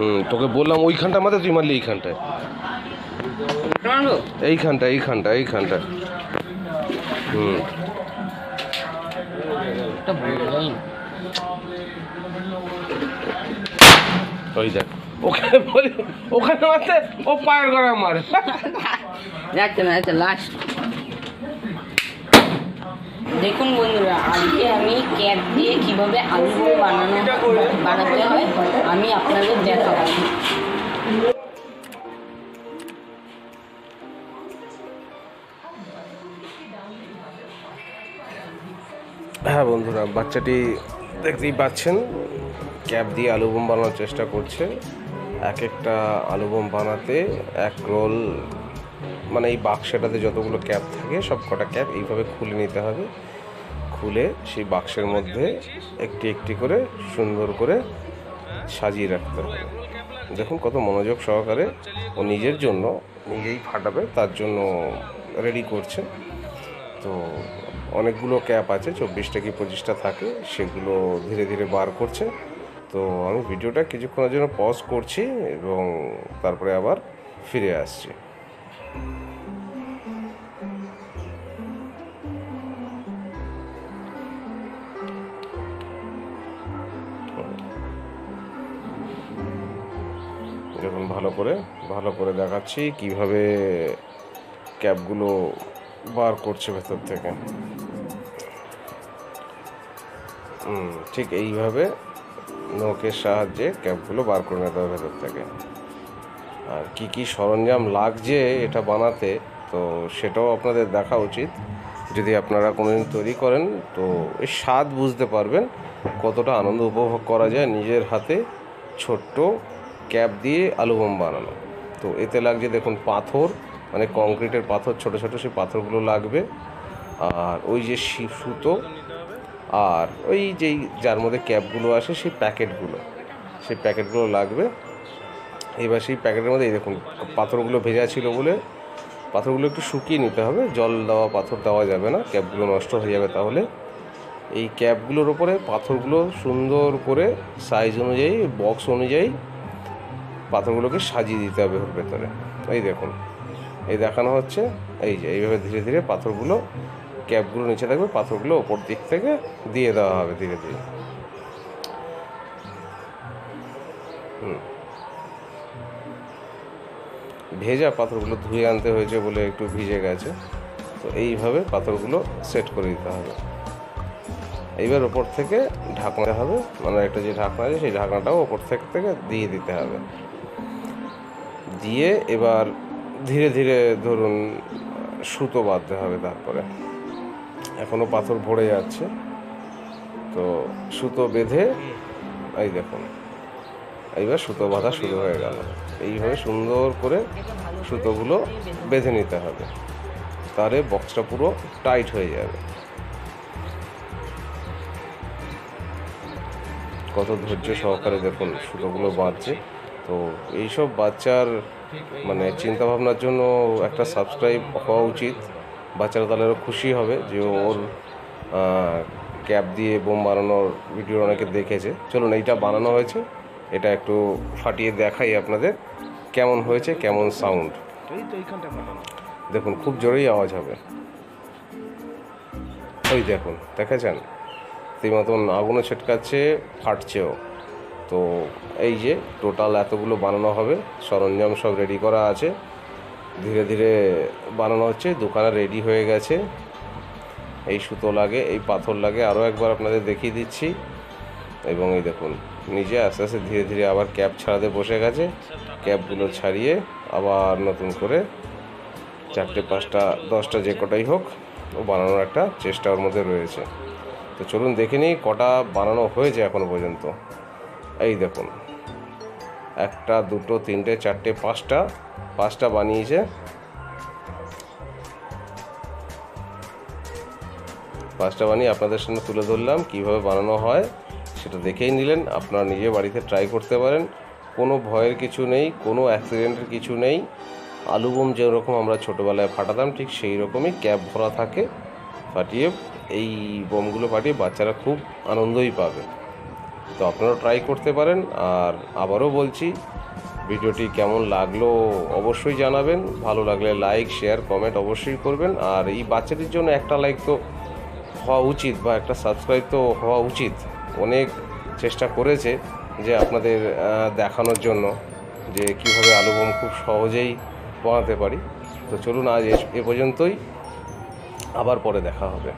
হুম, তোকে বললাম ওইখানটা মাঝে তুই মারলি এইখানটায়। এইখানটা এইখানটা এইখানটা। হুম। ওখানে ওখানে ও মারে। না লাস্ট দেখুন বন্ধুরা। আজকে আমি ক্যাপ দিয়ে কীভাবে আলু বানানো বানাতে হয় আমি আপনাদের দেখাবো। হ্যাঁ বন্ধুরা বাচ্চাটি দেখতেই পাচ্ছেন ক্যাপ দিয়ে আলু বোম বানানোর চেষ্টা করছে। এক একটা আলু বোম বানাতে এক রোল মানে এই বাক্সটাতে যতগুলো ক্যাপ থাকে সব কটা ক্যাপ এইভাবে খুলে নিতে হবে। খুলে সেই বাক্সের মধ্যে একটি একটি করে সুন্দর করে সাজিয়ে রাখতে হবে। দেখুন কত মনোযোগ সহকারে ও নিজের জন্য নিজেই ফাটাবে, তার জন্য রেডি করছে। তো অনেকগুলো ক্যাপ আছে, চব্বিশটা কি পঁচিশটা থাকে, সেগুলো ধীরে ধীরে বার করছে। তো আমি ভিডিওটা কিছুক্ষণের জন্য পজ করছি এবং তারপরে আবার ফিরে আসছি। ভালো করে ভালো করে দেখাচ্ছি কীভাবে ক্যাবগুলো বার করছে ভেতর থেকে। ঠিক এইভাবে নৌকের সাহায্যে ক্যাবগুলো বার করে নিতে হবে ভেতর থেকে। আর কি কি সরঞ্জাম লাগছে এটা বানাতে, তো সেটাও আপনাদের দেখা উচিত। যদি আপনারা কোনোদিন তৈরি করেন, তো এই স্বাদ বুঝতে পারবেন কতটা আনন্দ উপভোগ করা যায় নিজের হাতে ছোট্ট ক্যাপ দিয়ে আলু বোম বানানো। তো এতে লাগছে দেখুন পাথর মানে কংক্রিটের পাথর, ছোট ছোট সেই পাথরগুলো লাগবে। আর ওই যে সুতো, আর ওই যেই, যার মধ্যে ক্যাপগুলো আসে সেই প্যাকেটগুলো সেই প্যাকেটগুলো লাগবে। এবার সেই প্যাকেটের মধ্যে এই দেখুন, পাথরগুলো ভেজা ছিল বলে পাথরগুলো একটু শুকিয়ে নিতে হবে। জল দেওয়া, পাথর দেওয়া যাবে না, ক্যাপগুলো নষ্ট হয়ে যাবে তাহলে। এই ক্যাপগুলোর ওপরে পাথরগুলো সুন্দর করে সাইজ অনুযায়ী বক্স অনুযায়ী পাথরগুলোকে সাজিয়ে দিতে হবে ওর ভেতরে। এই দেখুন। এই দেখানো হচ্ছে, এই যে, এইভাবে ধীরে ধীরে পাথরগুলো, ক্যাপগুলো নিচে থাকবে, পাথরগুলো ওপর দিক থেকে দিয়ে দেওয়া হবে ধীরে ধীরে। ভেজা পাথরগুলো ধুয়ে আনতে হয়েছে বলে একটু ভিজে গেছে। তো এইভাবে পাথরগুলো সেট করে দিতে হবে। এইবার ওপর থেকে ঢাকনা হবে। মানে একটা যে ঢাকনা আছে, সেই ঢাকনাটাও ওপর থেকে দিয়ে দিতে হবে। দিয়ে এবার ধীরে ধীরে ধরুন, সুতো বাঁধতে হবে তারপরে। এখনও পাথর ভরে যাচ্ছে। তো সুতো বেঁধে, এই দেখুন, এইবার সুতো বাঁধা শুরু হয়ে গেল। এইভাবে সুন্দর করে সুতোগুলো বেঁধে নিতে হবে। তারে বক্সটা পুরো টাইট হয়ে যাবে। কত ধৈর্য সহকারে দেখুন সুতোগুলো বাঁধছে। তো এইসব বাচ্চার মানে চিন্তা ভাবনার জন্য একটা সাবস্ক্রাইব হওয়া উচিত। বাচ্চারা তাহলে আরও খুশি হবে যে ওর ক্যাপ দিয়ে বোম বানানোর ভিডিও অনেকে দেখেছে। চলুন এইটা বানানো হয়েছে। এটা একটু ফাটিয়ে দেখাই আপনাদের কেমন হয়েছে কেমন সাউন্ড দেখুন খুব জোরেই আওয়াজ হবে। ওই দেখুন দেখেছেন? সেই মতন আগুনও ছেটকাচ্ছে ফাটছেও। তো এই যে টোটাল এতগুলো বানানো হবে, সরঞ্জাম সব রেডি করা আছে। ধীরে ধীরে বানানো হচ্ছে, দোকানে রেডি হয়ে গেছে। এই সুতো লাগে, এই পাথর লাগে, আরও একবার আপনাদের দেখিয়ে দিচ্ছি। এবং এই দেখুন, নিজে আস্তে আস্তে ধীরে ধীরে আবার ক্যাপ ছাড়াতে বসে গেছে। ক্যাপগুলো ছাড়িয়ে আবার নতুন করে চারটে, পাঁচটা, দশটা যে কটাই হোক, ও বানানোর একটা চেষ্টা ওর মধ্যে রয়েছে। তো চলুন দেখে নিই কটা বানানো হয়েছে এখনও পর্যন্ত। এই দেখুন। একটা, দুটো, তিনটে, চারটে, পাঁচটা। পাঁচটা বানিয়েছে। পাঁচটা বানিয়ে আপনাদের সামনে তুলে ধরলাম, কীভাবে বানানো হয়। সেটা দেখেই নিলেন, আপনারা নিজে বাড়িতে ট্রাই করতে পারেন। কোনো ভয়ের কিছু নেই, কোনো অ্যাক্সিডেন্টের কিছু নেই। আলু বোম যেরকম আমরা ছোটোবেলায় ফাটাতাম, ঠিক সেই রকমই ক্যাপ ভরা থাকে। ফাটিয়ে এই বোমগুলো ফাটিয়ে বাচ্চারা খুব আনন্দই পাবে। তো আপনারাও ট্রাই করতে পারেন আর আবারও বলছি, ভিডিওটি কেমন লাগল অবশ্যই জানাবেন। ভালো লাগলে লাইক শেয়ার কমেন্ট অবশ্যই করবেন। আর এই বাচ্চাটির জন্য একটা লাইক তো হওয়া উচিত বা একটা সাবস্ক্রাইব তো হওয়া উচিত। অনেক চেষ্টা করেছে যে আপনাদের দেখানোর জন্য যে কীভাবে আলু বোম খুব সহজেই বানাতে পারি। তো চলুন আজ এ পর্যন্তই। আবার পরে দেখা হবে।